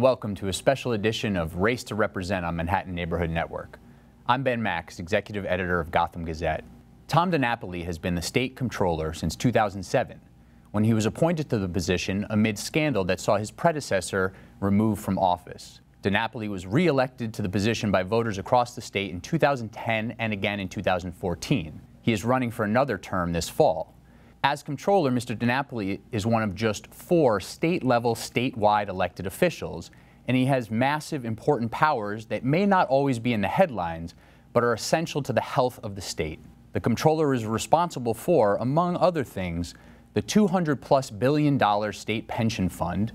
welcome to a special edition of Race to Represent on Manhattan Neighborhood Network. I'm Ben Max, executive editor of Gotham Gazette. Tom DiNapoli has been the state comptroller since 2007, when he was appointed to the position amid scandal that saw his predecessor removed from office. DiNapoli was re-elected to the position by voters across the state in 2010 and again in 2014. He is running for another term this fall. As comptroller, Mr. DiNapoli is one of just four state-level, statewide elected officials, and he has massive, important powers that may not always be in the headlines, but are essential to the health of the state. The comptroller is responsible for, among other things, the 200 plus billion dollar state pension fund,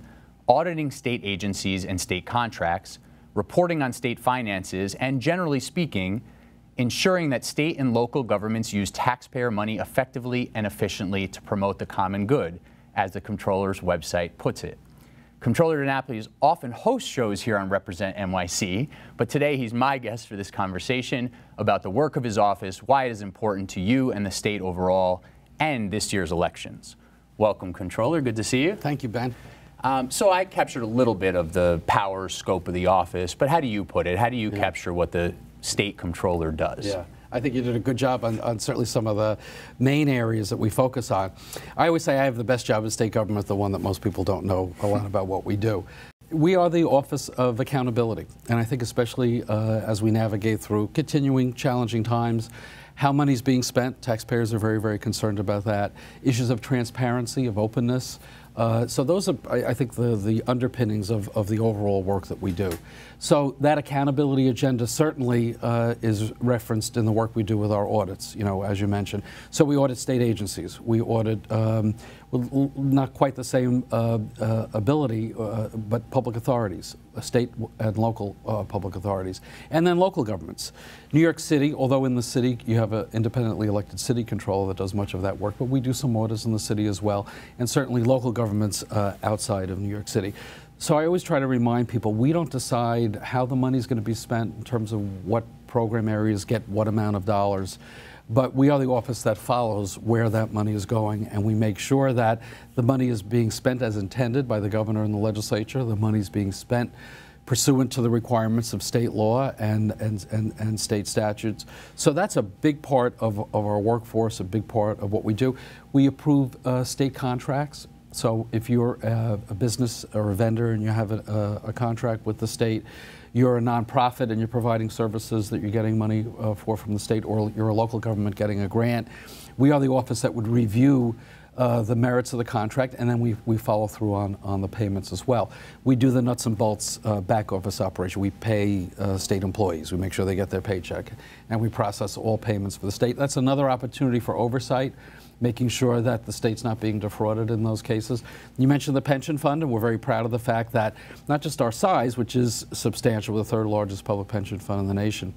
auditing state agencies and state contracts, reporting on state finances, and generally speaking, ensuring that state and local governments use taxpayer money effectively and efficiently to promote the common good, as the comptroller's website puts it. Comptroller DiNapoli often hosts shows here on Represent NYC, but today he's my guest for this conversation about the work of his office, why it is important to you and the state overall, and this year's elections. Welcome, Comptroller. Good to see you. Thank you, Ben. Um, so I captured a little bit of the power scope of the office, but how do you put it? How do you yeah. capture what the state comptroller does? Yeah. I think you did a good job on, on, certainly some of the main areas that we focus on. I always say I have the best job in state government, the one that most people don't know a lot about what we do. We are the Office of Accountability, and I think especially uh, as we navigate through continuing challenging times, how money's being spent, taxpayers are very, very concerned about that. Issues of transparency, of openness, uh, so those are, I, I, think, the, the underpinnings of, of the overall work that we do. So that accountability agenda certainly uh, is referenced in the work we do with our audits, you know, as you mentioned. So we audit state agencies. We audit, um, not quite the same uh, uh, ability, uh, but public authorities, state and local uh, public authorities, and then local governments. New York City, although in the city you have an independently elected city comptroller that does much of that work, but we do some audits in the city as well, and certainly local governments uh, outside of New York City. So I always try to remind people we don't decide how the money is going to be spent in terms of what program areas get what amount of dollars. But we are the office that follows where that money is going, and we make sure that the money is being spent as intended by the governor and the legislature. The money is being spent pursuant to the requirements of state law and, and, and, and state statutes. So that's a big part of, of our workforce, a big part of what we do. We approve uh, state contracts. So if you're a, a, business or a vendor and you have a, a, a contract with the state, you're a nonprofit and you're providing services that you're getting money uh, for from the state, or you're a local government getting a grant, we are the office that would review uh, the merits of the contract, and then we, we follow through on, on the payments as well. We do the nuts and bolts uh, back office operation. We pay uh, state employees. We make sure they get their paycheck, and we process all payments for the state. That's another opportunity for oversight making sure that the state's not being defrauded in those cases. You mentioned the pension fund, and we're very proud of the fact that not just our size, which is substantial, the third largest public pension fund in the nation,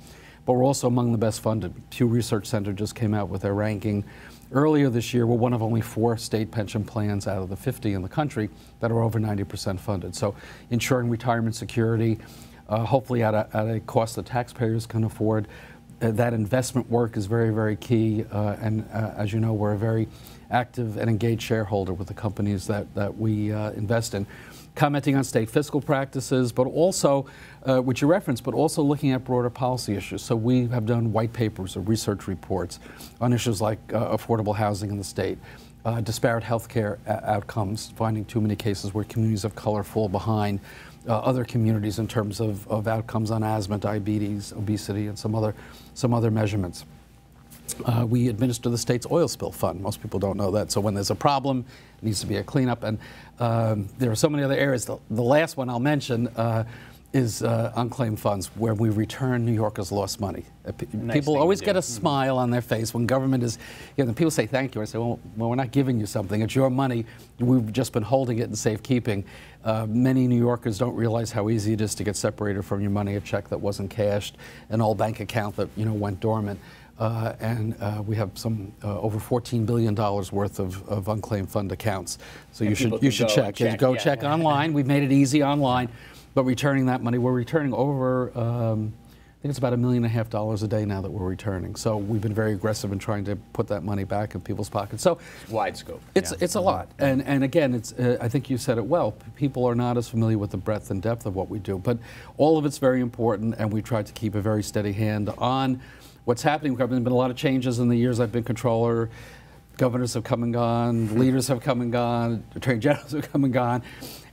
but we're also among the best funded. Pew Research Center just came out with their ranking earlier this year. We're one of only four state pension plans out of the 50 in the country that are over 90% funded. So ensuring retirement security, uh, hopefully at a, at a cost that taxpayers can afford, that investment work is very, very key. Uh, and uh, as you know, we're a very active and engaged shareholder with the companies that, that we uh, invest in. Commenting on state fiscal practices, but also, uh, which you referenced, but also looking at broader policy issues. So we have done white papers or research reports on issues like uh, affordable housing in the state, disparate health care outcomes, finding too many cases where communities of color fall behind uh, other communities in terms of, of outcomes on asthma, diabetes, obesity, and some other, some other measurements. Uh, we administer the state's oil spill fund. Most people don't know that. So when there's a problem, it needs to be a cleanup. And um, there are so many other areas. The, the last one I'll mention uh, is uh, unclaimed funds, where we return New Yorkers' lost money. Uh, nice people always get a smile on their face when government is, you know, people say thank you. I say, well, well, we're not giving you something. It's your money. We've just been holding it in safekeeping. Uh, many New Yorkers don't realize how easy it is to get separated from your money, a check that wasn't cashed, an old bank account that, you know, went dormant. Uh, and uh, we have some uh, over 14 billion dollars worth of, of, unclaimed fund accounts. So and you should you should check. check. Go yeah. check online. We've made it easy online. But returning that money, we're returning over um, I think it's about a million and a half dollars a day now that we're returning. So we've been very aggressive in trying to put that money back in people's pockets. So wide scope. It's yeah. it's a lot, and and again, it's uh, I think you said it well. People are not as familiar with the breadth and depth of what we do, but all of it's very important, and we try to keep a very steady hand on what's happening. There have been a lot of changes in the years I've been comptroller. Governors have come and gone, leaders have come and gone, attorney generals have come and gone.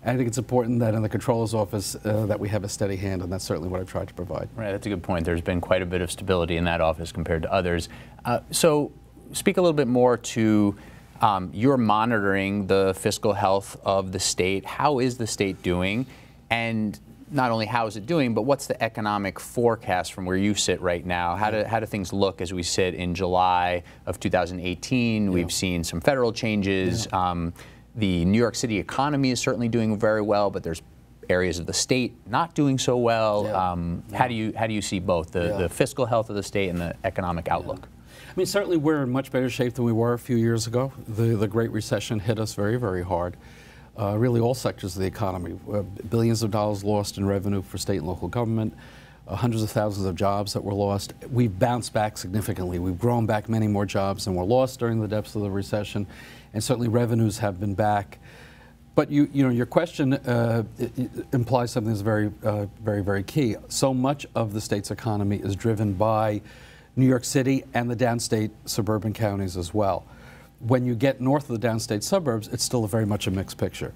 I think it's important that in the comptroller's office uh, that we have a steady hand, and that's certainly what I've tried to provide. Right, that's a good point. There's been quite a bit of stability in that office compared to others. Uh, so, speak a little bit more to um, your monitoring the fiscal health of the state. How is the state doing? And not only how is it doing, but what's the economic forecast from where you sit right now? How do, how do things look as we sit in July of 2018? Yeah. We've seen some federal changes. Yeah. Um, the New York City economy is certainly doing very well, but there's areas of the state not doing so well. Yeah. Um, yeah. How do you how do you see both the, yeah. the fiscal health of the state and the economic outlook? I mean, certainly we're in much better shape than we were a few years ago. The the Great Recession hit us very very hard. Uh, really, all sectors of the economy. Uh, billions of dollars lost in revenue for state and local government. Uh, hundreds of thousands of jobs that were lost. We've bounced back significantly. We've grown back many more jobs than were lost during the depths of the recession and certainly revenues have been back. But you, you know, your question uh, implies something that's very, uh, very, very key. So much of the state's economy is driven by New York City and the downstate suburban counties as well. When you get north of the downstate suburbs, it's still very much a mixed picture.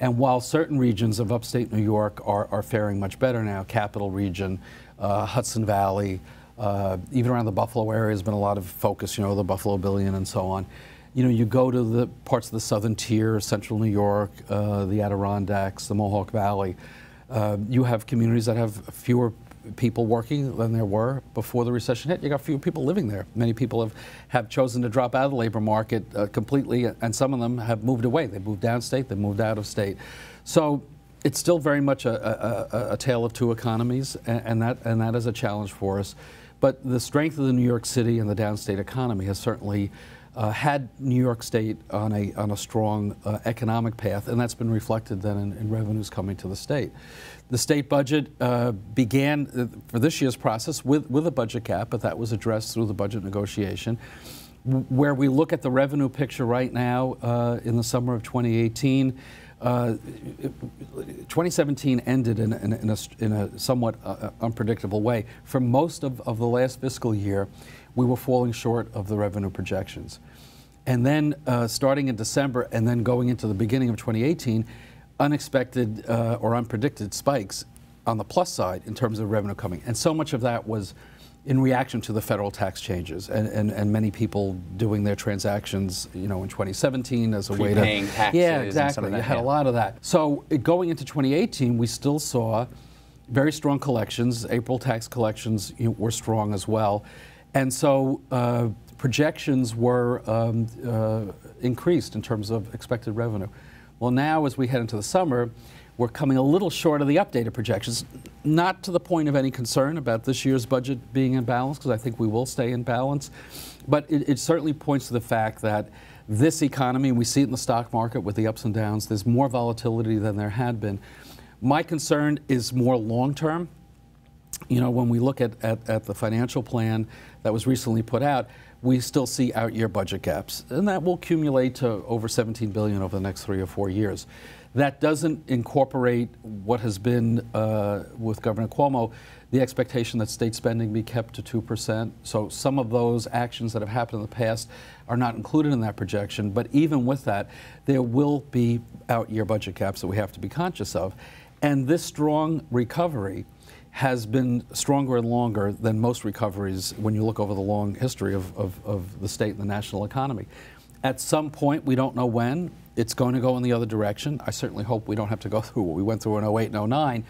And while certain regions of upstate New York are, are faring much better now, Capital Region, uh, Hudson Valley, uh, even around the Buffalo area has been a lot of focus, you know, the Buffalo Billion and so on you know, you go to the parts of the southern tier, central New York, uh, the Adirondacks, the Mohawk Valley, uh, you have communities that have fewer people working than there were before the recession hit. You got fewer people living there. Many people have, have chosen to drop out of the labor market uh, completely, and some of them have moved away. They moved downstate, they moved out of state. So it's still very much a, a, a tale of two economies, and, and, that, and that is a challenge for us. But the strength of the New York City and the downstate economy has certainly uh, had New York State on a, on a strong uh, economic path, and that's been reflected then in, in, revenues coming to the state. The state budget uh, began uh, for this year's process with, with a budget cap, but that was addressed through the budget negotiation. Where we look at the revenue picture right now uh, in the summer of 2018, uh, 2017 ended in, in, in, a, in a, somewhat unpredictable way. For most of, of the last fiscal year, we were falling short of the revenue projections. And then uh, starting in December and then going into the beginning of 2018, unexpected uh, or unpredicted spikes on the plus side in terms of revenue coming. And so much of that was in reaction to the federal tax changes and, and, and many people doing their transactions, you know, in 2017 as a way to taxes yeah, exactly. That, you had yeah. a lot of that. So it, going into 2018, we still saw very strong collections. April tax collections you know, were strong as well. And so uh, projections were um, uh, increased in terms of expected revenue. Well, now as we head into the summer, we're coming a little short of the updated projections, not to the point of any concern about this year's budget being in balance, because I think we will stay in balance, but it, it certainly points to the fact that this economy, we see it in the stock market with the ups and downs, there's more volatility than there had been. My concern is more long term you know, when we look at, at, at, the financial plan that was recently put out, we still see out year budget gaps, and that will accumulate to over 17 billion over the next three or four years. That doesn't incorporate what has been uh, with Governor Cuomo, the expectation that state spending be kept to 2%. So some of those actions that have happened in the past are not included in that projection. But even with that, there will be out year budget gaps that we have to be conscious of. And this strong recovery has been stronger and longer than most recoveries when you look over the long history of, of, of, the state and the national economy. At some point, we don't know when, it's going to go in the other direction. I certainly hope we don't have to go through what we went through in 08 and 09.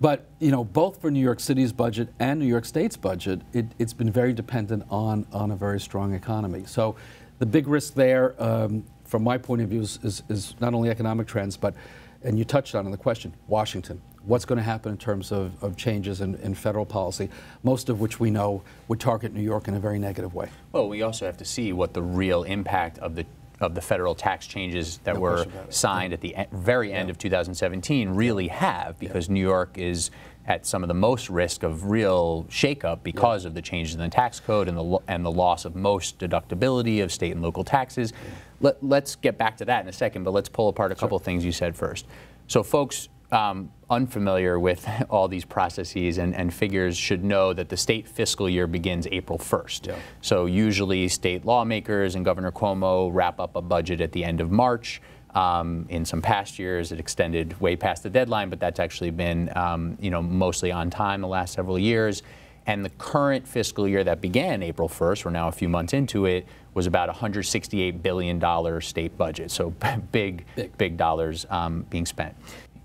But you know, both for New York City's budget and New York State's budget, it, has been very dependent on, on a very strong economy. So the big risk there, um, from my point of view, is, is, is not only economic trends, but, and you touched on in the question, Washington what's going to happen in terms of, of changes in, in, federal policy, most of which we know would target New York in a very negative way. Well, we also have to see what the real impact of the of the federal tax changes that No were signed at the e- very end Yeah. of 2017 really have, because New York is at some of the most risk of real shakeup because of the changes in the tax code and the and the loss of most deductibility of state and local taxes. Let, let's get back to that in a second, but let's pull apart a couple things you said first. So, folks um, unfamiliar with all these processes and, and figures should know that the state fiscal year begins April 1st. Yeah. So, usually, state lawmakers and Governor Cuomo wrap up a budget at the end of March. Um, in some past years, it extended way past the deadline, but that's actually been, um, you know, mostly on time the last several years. And the current fiscal year that began April 1st, we're now a few months into it, was about $168 billion state budget. So big, Big. big dollars um, being spent.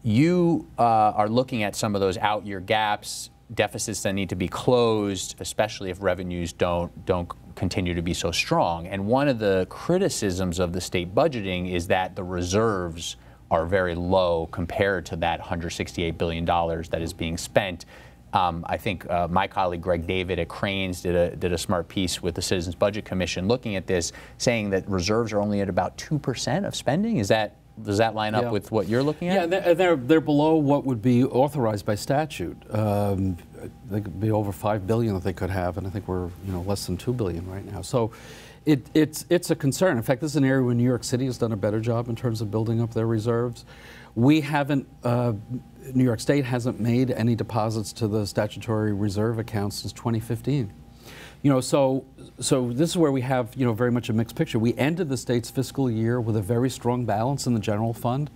You uh, are looking at some of those out year gaps, deficits that need to be closed, especially if revenues don't, don't continue to be so strong. And one of the criticisms of the state budgeting is that the reserves are very low compared to that $168 billion that is being spent. Um, I think uh, my colleague Greg David at Crain's did a, did a smart piece with the Citizens Budget Commission looking at this, saying that reserves are only at about 2% of spending. Is that, does that line up Yeah. with what you're looking at? Yeah, they're, they're, they're below what would be authorized by statute. Um, they could be over five billion that they could have, and I think we're you know less than two billion right now. So, it, it's it's a concern. In fact, this is an area where New York City has done a better job in terms of building up their reserves. We haven't. Uh, New York State hasn't made any deposits to the statutory reserve account since 2015. You know, so so this is where we have you know very much a mixed picture. We ended the state's fiscal year with a very strong balance in the general fund.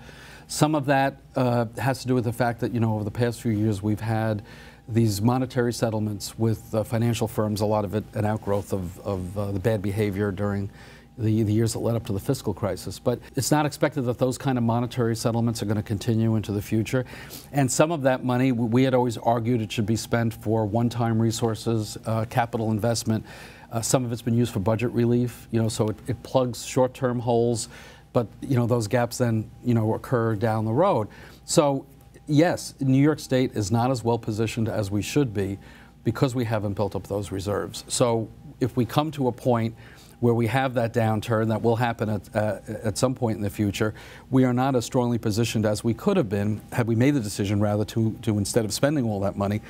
Some of that uh, has to do with the fact that you know over the past few years we've had these monetary settlements with uh, financial firms. A lot of it an outgrowth of, of uh, the bad behavior during the, the years that led up to the fiscal crisis. But it's not expected that those kind of monetary settlements are going to continue into the future. And some of that money, we had always argued it should be spent for one-time resources, uh, capital investment. Uh, some of it's been used for budget relief, you know, so it, it plugs short-term holes, but you know those gaps then you know occur down the road. So yes, New York State is not as well positioned as we should be because we haven't built up those reserves. So if we come to a point where we have that downturn that will happen at, uh, at some point in the future, we are not as strongly positioned as we could have been had we made the decision rather to, to instead of spending all that money,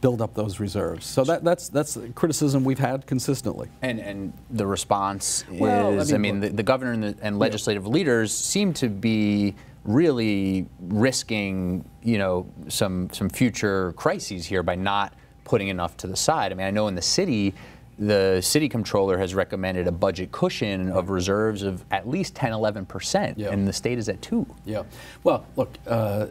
build up those reserves. So that, that's, that's criticism we've had consistently. And, and the response Well, I is, I mean, mean, the, the governor and, the, and legislative leaders seem to be really risking, you know, some some future crises here by not putting enough to the side. I mean, I know in the city, the city comptroller has recommended a budget cushion of reserves of at least 10, 11 percent, Yeah. and the state is at two. Yeah. Well, look, uh,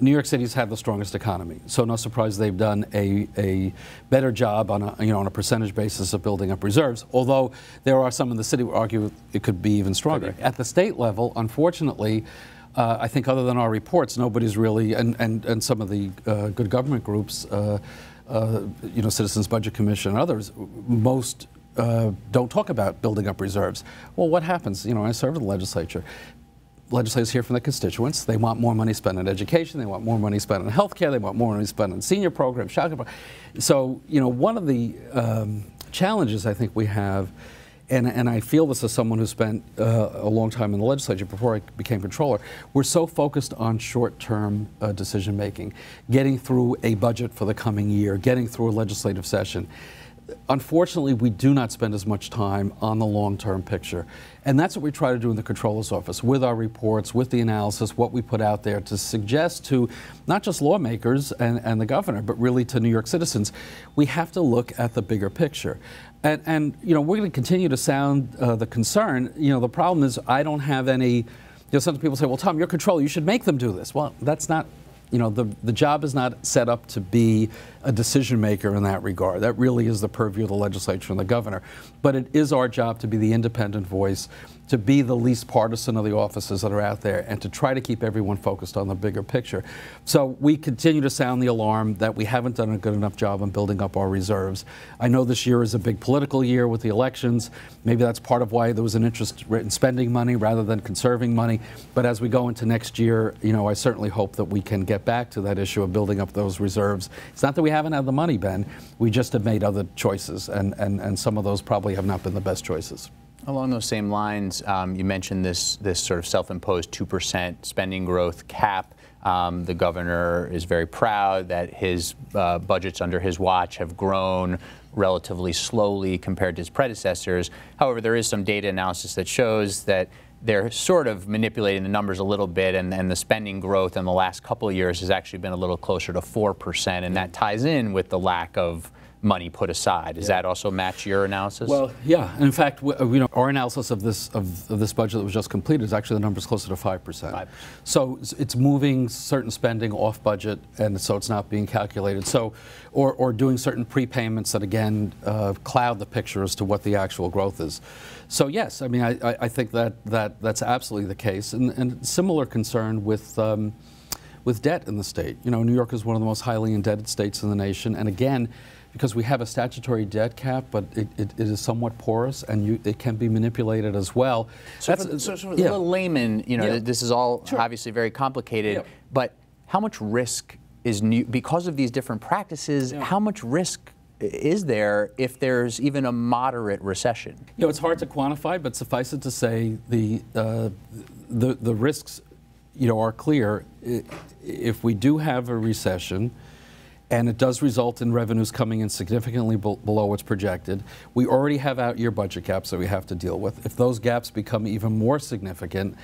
New York City's had the strongest economy, so no surprise they've done a, a better job on a you know on a percentage basis of building up reserves. Although there are some in the city who argue it could be even stronger. At the state level, unfortunately. Uh, I think, other than our reports, nobody's really, and, and, and some of the uh, good government groups, uh, you know, Citizens Budget Commission and others, most uh, don't talk about building up reserves. Well, what happens? You know, I serve in the legislature legislators hear from their constituents. They want more money spent on education. They want more money spent on health care. They want more money spent on senior programs. So, you know, one of the um, challenges I think we have, and, and I feel this as someone who spent uh, a long time in the legislature before I became comptroller, we're so focused on short-term uh, decision making, getting through a budget for the coming year, getting through a legislative session unfortunately, we do not spend as much time on the long term picture. And that's what we try to do in the comptroller's office with our reports, with the analysis, what we put out there to suggest to not just lawmakers and, and the governor, but really to New York citizens, we have to look at the bigger picture. And, and you know, we're going to continue to sound uh, the concern. You know, the problem is I don't have any. You know, sometimes people say, well, Tom, you're comptroller, you should make them do this. Well, that's not you know, the, the job is not set up to be a decision maker in that regard. That really is the purview of the legislature and the governor. But it is our job to be the independent voice, to be the least partisan of the offices that are out there, and to try to keep everyone focused on the bigger picture. So we continue to sound the alarm that we haven't done a good enough job on building up our reserves. I know this year is a big political year with the elections. Maybe that's part of why there was an interest in spending money rather than conserving money. But as we go into next year, you know, I certainly hope that we can get back to that issue of building up those reserves. It's not that we haven't had the money, Ben. We just have made other choices, and, and, and some of those probably have not been the best choices. Along those same lines, um, you mentioned this this sort of self-imposed two percent spending growth cap. Um, the governor is very proud that his uh, budgets under his watch have grown relatively slowly compared to his predecessors. However, there is some data analysis that shows that they're sort of manipulating the numbers a little bit, and, and the spending growth in the last couple of years has actually been a little closer to 4%, and that ties in with the lack of money put aside. Does yeah. that also match your analysis? Well, yeah. In fact, we, you know, our analysis of this of, of, this budget that was just completed is actually the number's closer to five percent. So it's moving certain spending off budget, and so it's not being calculated. So, or or doing certain prepayments that again uh, cloud the picture as to what the actual growth is. So yes, I mean, I, I think that that that's absolutely the case, and, and similar concern with. Um, with debt in the state. You know, New York is one of the most highly indebted states in the nation, and again, because we have a statutory debt cap, but it, it, it is somewhat porous and you, it can be manipulated as well. So, That's, for, so, so yeah. the layman, you know, yeah. this is all sure. obviously very complicated, yeah. but how much risk is new, because of these different practices, how much risk is there if there's even a moderate recession? You know, it's hard to quantify, but suffice it to say the, uh, the, the risks you know, are clear. If we do have a recession, and it does result in revenues coming in significantly be below what's projected. We already have out year budget gaps that we have to deal with. If those gaps become even more significant,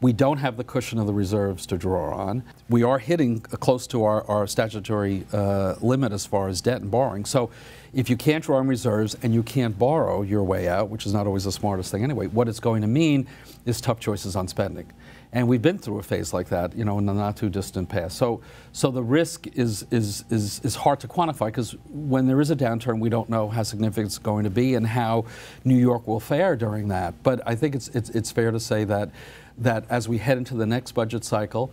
we don't have the cushion of the reserves to draw on. We are hitting close to our, our statutory uh, limit as far as debt and borrowing. So if you can't draw on reserves and you can't borrow your way out, which is not always the smartest thing anyway, what it's going to mean is tough choices on spending. And we've been through a phase like that, you know, in the not too distant past. So, so the risk is, is, is, is hard to quantify because when there is a downturn, we don't know how significant it's going to be and how New York will fare during that. But I think it's, it's, it's fair to say that, that as we head into the next budget cycle,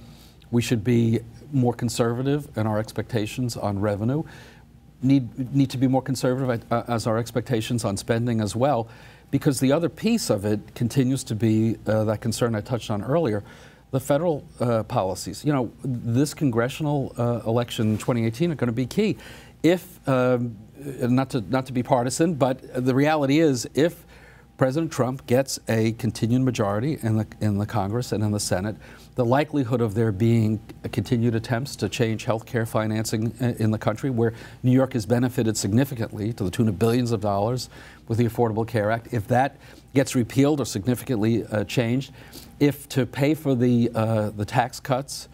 we should be more conservative in our expectations on revenue. Need, need to be more conservative uh, as our expectations on spending as well because the other piece of it continues to be uh, that concern I touched on earlier the federal uh, policies. You know, this congressional uh, election in 2018 are going to be key. If, um, not, to, not to be partisan, but the reality is if President Trump gets a continued majority in the, in the Congress and in the Senate, the likelihood of there being continued attempts to change health care financing in the country, where New York has benefited significantly to the tune of billions of dollars with the Affordable Care Act, if that gets repealed or significantly uh, changed, if to pay for the, uh, the tax cuts,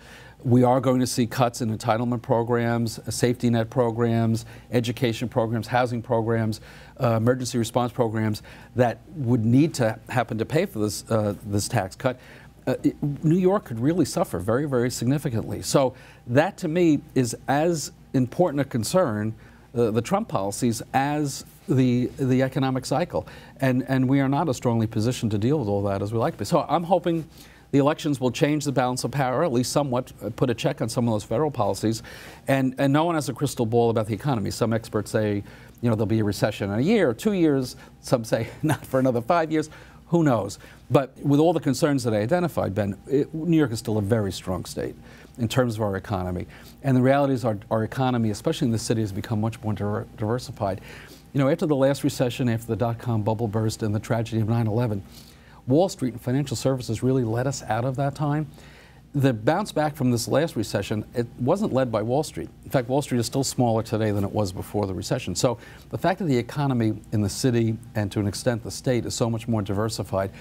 we are going to see cuts in entitlement programs, safety net programs, education programs, housing programs, uh, emergency response programs that would need to happen to pay for this, uh, this tax cut uh, it, New York could really suffer very, very significantly. So that to me is as important a concern, uh, the Trump policies, as the the economic cycle. And and we are not as strongly positioned to deal with all that as we like to be. So I'm hoping the elections will change the balance of power, at least somewhat, uh, put a check on some of those federal policies. And, and no one has a crystal ball about the economy. Some experts say, you know, there'll be a recession in a year two years. Some say not for another five years. Who knows? But with all the concerns that I identified, Ben, it, New York is still a very strong state in terms of our economy. And the reality is our, our economy, especially in the city, has become much more diver diversified. You know, after the last recession, after the dot-com bubble burst and the tragedy of 9-11, Wall Street and financial services really led us out of that time the bounce back from this last recession, it wasn't led by Wall Street. In fact, Wall Street is still smaller today than it was before the recession. So the fact that the economy in the city and to an extent the state is so much more diversified,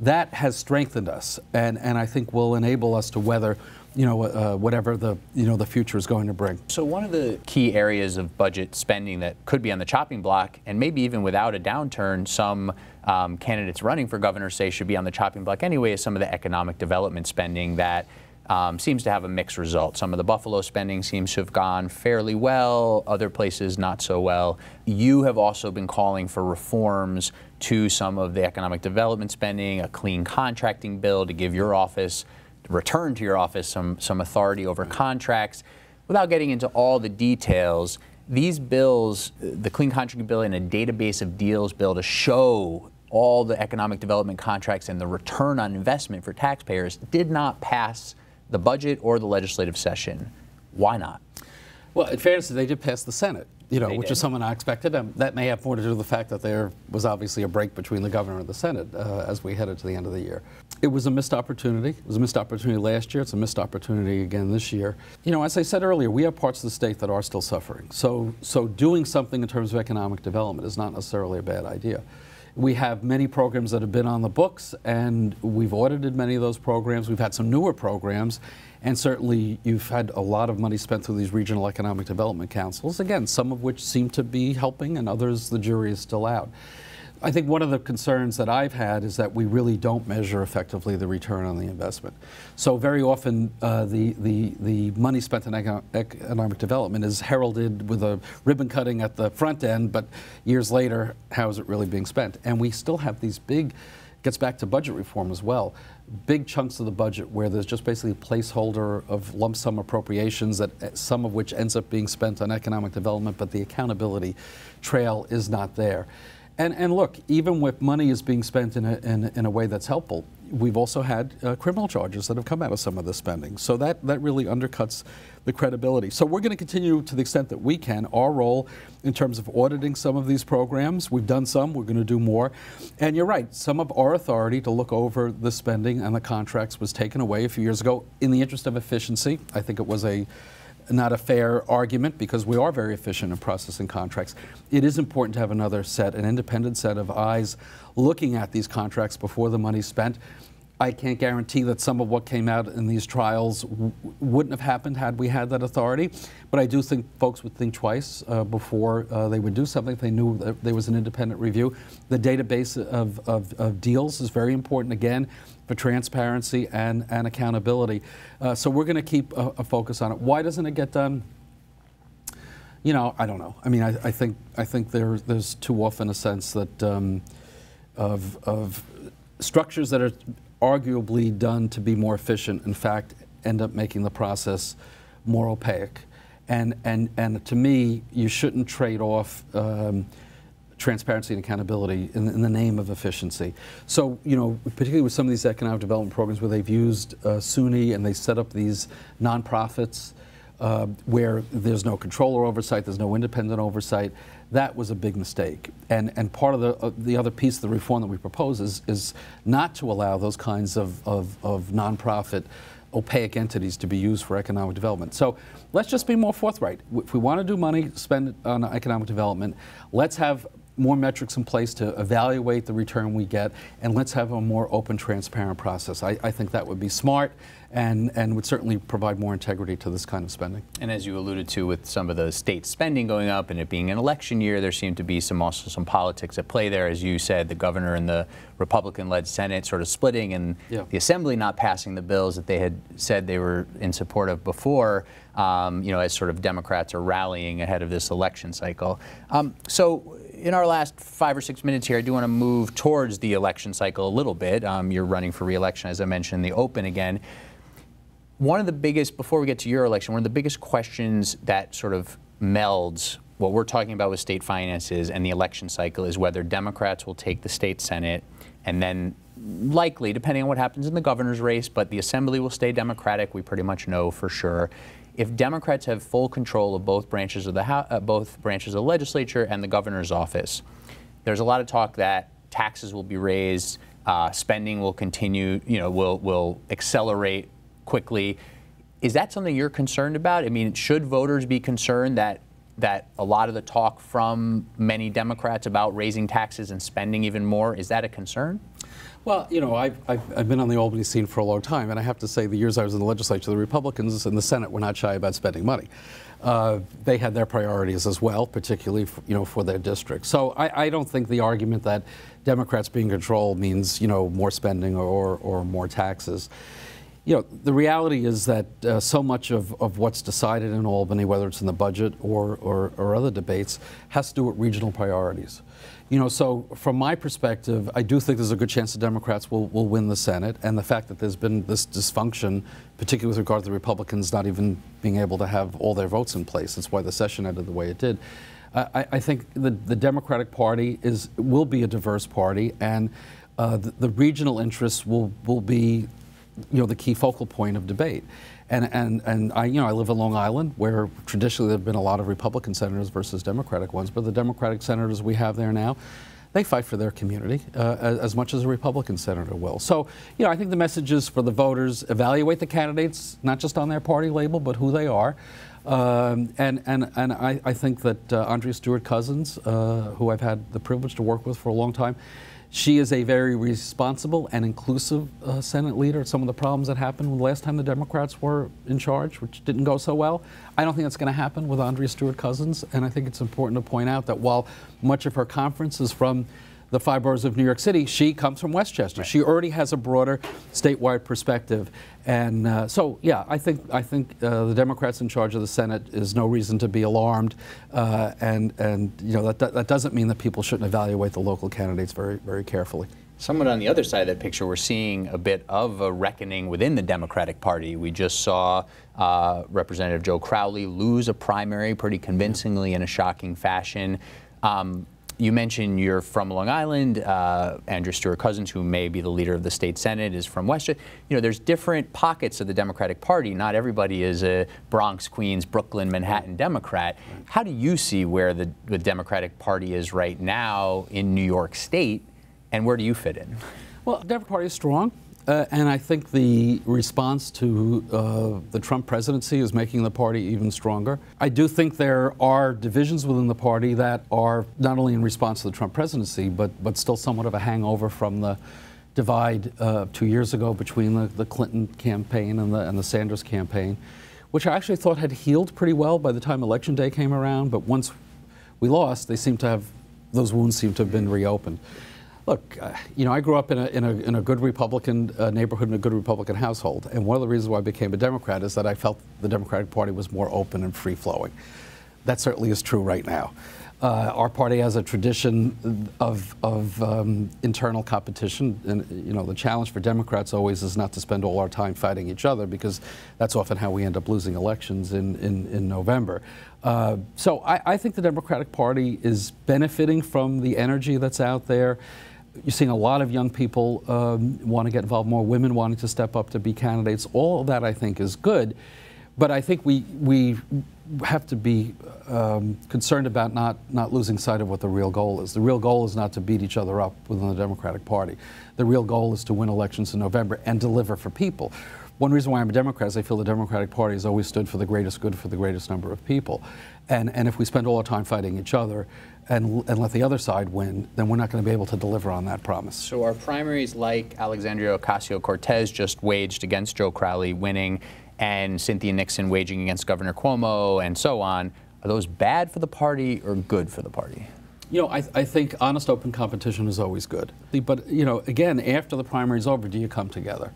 that has strengthened us and, and I think will enable us to weather you know, uh, whatever the, you know, the future is going to bring. So one of the key areas of budget spending that could be on the chopping block, and maybe even without a downturn, some um, candidates running for governor say should be on the chopping block anyway, is some of the economic development spending that um, seems to have a mixed result. Some of the Buffalo spending seems to have gone fairly well, other places not so well. You have also been calling for reforms to some of the economic development spending, a clean contracting bill to give your office, return to your office some, some authority over contracts. Without getting into all the details, these bills, the Clean Contracting Bill and a database of deals bill to show all the economic development contracts and the return on investment for taxpayers did not pass the budget or the legislative session. Why not? Well, in fairness, they did pass the Senate. you know, They which did. is somewhat unexpected. Um, that may have more to do with the fact that there was obviously a break between the governor and the Senate uh, as we headed to the end of the year. It was a missed opportunity. It was a missed opportunity last year. It's a missed opportunity again this year. You know, as I said earlier, we have parts of the state that are still suffering. So, so doing something in terms of economic development is not necessarily a bad idea. We have many programs that have been on the books, and we've audited many of those programs. We've had some newer programs, and certainly you've had a lot of money spent through these regional economic development councils, again, some of which seem to be helping, and others the jury is still out. I think one of the concerns that I've had is that we really don't measure effectively the return on the investment. So very often uh, the, the, the money spent in eco- economic development is heralded with a ribbon cutting at the front end, but years later, how is it really being spent? And we still have these big, gets back to budget reform as well, big chunks of the budget where there's just basically a placeholder of lump sum appropriations that uh, some of which ends up being spent on economic development, but the accountability trail is not there. And, and look, even with money is being spent in a, in, in a way that's helpful, we've also had uh, criminal charges that have come out of some of the spending. So that, that really undercuts the credibility. So we're going to continue to the extent that we can our role in terms of auditing some of these programs. We've done some, we're going to do more. And you're right, some of our authority to look over the spending and the contracts was taken away a few years ago in the interest of efficiency. I think it was a not a fair argument because we are very efficient in processing contracts. It is important to have another set, an independent set of eyes looking at these contracts before the money's spent. I can't guarantee that some of what came out in these trials wouldn't have happened had we had that authority, but I do think folks would think twice uh, before uh, they would do something if they knew that there was an independent review. The database of, of, of deals is very important, again, for transparency and, and accountability. Uh, so we're going to keep a, a focus on it. Why doesn't it get done? You know, I don't know. I mean, I, I think I think there, there's too often a sense that um, of, of structures that are arguably done to be more efficient, in fact, end up making the process more opaque. And, and, and to me, you shouldn't trade off um, transparency and accountability in, in, the name of efficiency. So, you know, particularly with some of these economic development programs where they've used uh, SUNY and they set up these nonprofits uh, where there's no control or oversight, there's no independent oversight, that was a big mistake. And, and part of the, uh, the other piece of the reform that we propose is, is not to allow those kinds of, of, of nonprofit opaque entities to be used for economic development. So let's just be more forthright. If we want to do money, spend on economic development, let's have more metrics in place to evaluate the return we get, and let's have a more open, transparent process. I, I, think that would be smart and, and would certainly provide more integrity to this kind of spending. And as you alluded to, with some of the state spending going up and it being an election year, there seemed to be some also some politics at play there. As you said, the governor and the Republican-led Senate sort of splitting, and yeah. the Assembly not passing the bills that they had said they were in support of before. Um, you know, as sort of Democrats are rallying ahead of this election cycle. Um, so in our last five or six minutes here, I do want to move towards the election cycle a little bit. Um, you're running for reelection, as I mentioned, in the open again. One of the biggest, before we get to your election, one of the biggest questions that sort of melds what we're talking about with state finances and the election cycle is whether Democrats will take the state Senate and then likely, depending on what happens in the governor's race, but the Assembly will stay Democratic. We pretty much know for sure if Democrats have full control of both branches of the uh, both branches of the legislature and the governor's office, there's a lot of talk that taxes will be raised, uh, spending will continue, you know, will will accelerate quickly. Is that something you're concerned about? I mean, should voters be concerned that that a lot of the talk from many Democrats about raising taxes and spending even more is that a concern? Well, you know, I've, I've, I've, been on the Albany scene for a long time, and I have to say, the years I was in the legislature, the Republicans in the Senate were not shy about spending money. Uh, they had their priorities as well, particularly for, you know for their district. So I, I, don't think the argument that Democrats being in control means you know more spending or, or more taxes. You know, the reality is that uh, so much of, of what's decided in Albany, whether it's in the budget or, or, or other debates, has to do with regional priorities. You know, so from my perspective, I do think there's a good chance the Democrats will, will win the Senate, and the fact that there's been this dysfunction, particularly with regard to the Republicans not even being able to have all their votes in place. That's why the session ended the way it did. I, I think the, the Democratic Party is will be a diverse party, and uh, the, the regional interests will will be, you know, the key focal point of debate. And, and, and I, you know, I live in Long Island, where traditionally there have been a lot of Republican senators versus Democratic ones, but the Democratic senators we have there now, they fight for their community uh, as much as a Republican senator will. So, you know, I think the message is for the voters evaluate the candidates, not just on their party label, but who they are. Um, and and, and I, I think that uh, Andrea Stewart Cousins, uh, who I've had the privilege to work with for a long time, she is a very responsible and inclusive uh, Senate leader. Some of the problems that happened the last time the Democrats were in charge, which didn't go so well, I don't think that's going to happen with Andrea Stewart Cousins. And I think it's important to point out that while much of her conference is from the five boroughs of New York City, she comes from Westchester. Right. She already has a broader statewide perspective, and uh, so yeah, I think I think uh, the Democrats in charge of the Senate is no reason to be alarmed, uh, and and you know that, that doesn't mean that people shouldn't evaluate the local candidates very very carefully. Somewhat on the other side of that picture, we're seeing a bit of a reckoning within the Democratic Party. We just saw uh, Representative Joe Crowley lose a primary pretty convincingly in a shocking fashion. Um, you mentioned you're from Long Island. Uh, Andrea Stewart Cousins, who may be the leader of the state senate, is from Westchester. You know, there's different pockets of the Democratic Party. Not everybody is a Bronx, Queens, Brooklyn, Manhattan Democrat. How do you see where the, the Democratic Party is right now in New York State, and where do you fit in? Well, the Democratic Party is strong. Uh, and I think the response to uh, the Trump presidency is making the party even stronger. I do think there are divisions within the party that are not only in response to the Trump presidency, but, but still somewhat of a hangover from the divide uh, two years ago between the, the Clinton campaign and the, and the Sanders campaign, which I actually thought had healed pretty well by the time Election Day came around. But once we lost, they seem to have, those wounds seem to have been reopened. Look, uh, you know, I grew up in a, in a, in a good Republican uh, neighborhood, in a good Republican household. And one of the reasons why I became a Democrat is that I felt the Democratic Party was more open and free flowing. That certainly is true right now. Uh, our party has a tradition of, of um, internal competition, and you know the challenge for Democrats always is not to spend all our time fighting each other because that's often how we end up losing elections in in, in November. Uh, so I, I think the Democratic Party is benefiting from the energy that's out there you're seeing a lot of young people um, want to get involved, more women wanting to step up to be candidates. All that, I think, is good. But I think we, we have to be um, concerned about not, not losing sight of what the real goal is. The real goal is not to beat each other up within the Democratic Party. The real goal is to win elections in November and deliver for people. One reason why I'm a Democrat is I feel the Democratic Party has always stood for the greatest good for the greatest number of people. And, and if we spend all our time fighting each other, and, and let the other side win, then we're not going to be able to deliver on that promise. So are primaries like Alexandria Ocasio-Cortez just waged against Joe Crowley winning and Cynthia Nixon waging against Governor Cuomo and so on, are those bad for the party or good for the party? You know, I, I think honest, open competition is always good. But, you know, again, after the primary is over, do you come together?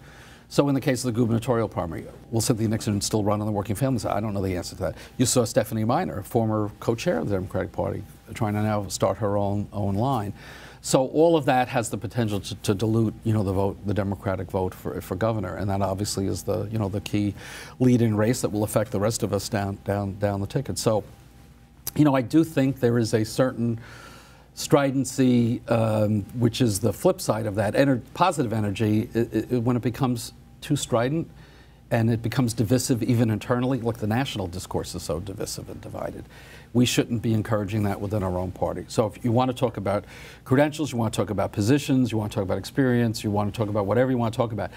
So in the case of the gubernatorial primary, will Cynthia Nixon still run on the working family side? I don't know the answer to that. You saw Stephanie Miner, former co-chair of the Democratic Party, trying to now start her own own line. So all of that has the potential to, to, dilute, you know, the vote, the Democratic vote for for governor, and that obviously is the you know the key lead-in race that will affect the rest of us down down down the ticket. So, you know, I do think there is a certain stridency, um, which is the flip side of that ener positive energy, it, it, when it becomes too strident and it becomes divisive even internally. Look, the national discourse is so divisive and divided. We shouldn't be encouraging that within our own party. So if you want to talk about credentials, you want to talk about positions, you want to talk about experience, you want to talk about whatever you want to talk about,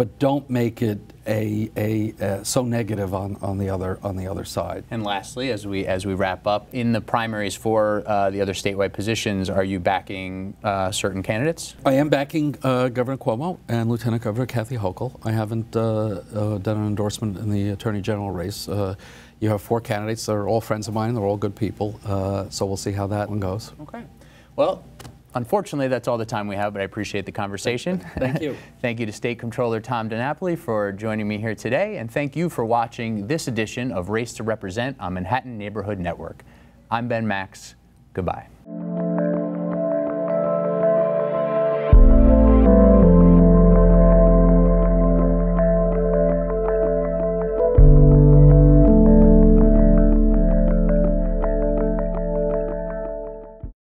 but don't make it a, a, a, so negative on, on the other on the other side. And lastly, as we as we wrap up, in the primaries for uh, the other statewide positions, are you backing uh, certain candidates? I am backing uh, Governor Cuomo and Lieutenant Governor Kathy Hochul. I haven't uh, uh, done an endorsement in the Attorney General race. Uh, you have four candidates. They're all friends of mine. They're all good people. so we'll see how that one goes. Okay. Well, Unfortunately, that's all the time we have, but I appreciate the conversation. thank you. thank you to State Comptroller Tom DiNapoli for joining me here today, and thank you for watching this edition of Race to Represent on Manhattan Neighborhood Network. I'm Ben Max. Goodbye.